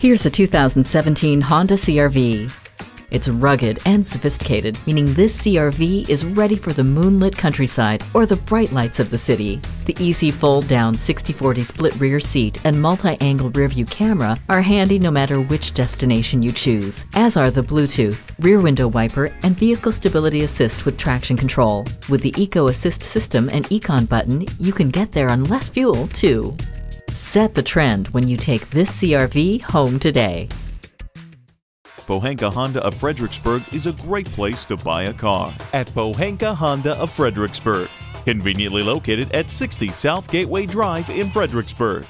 Here's a 2017 Honda CRV. It's rugged and sophisticated, meaning this CRV is ready for the moonlit countryside or the bright lights of the city. The easy fold down 60-40 split rear seat and multi-angle rearview camera are handy no matter which destination you choose, as are the Bluetooth, rear window wiper, and vehicle stability assist with traction control. With the Eco Assist system and Econ button, you can get there on less fuel, too. Set the trend when you take this CRV home today. Pohanka Honda of Fredericksburg is a great place to buy a car. At Pohanka Honda of Fredericksburg, conveniently located at 60 South Gateway Drive in Fredericksburg.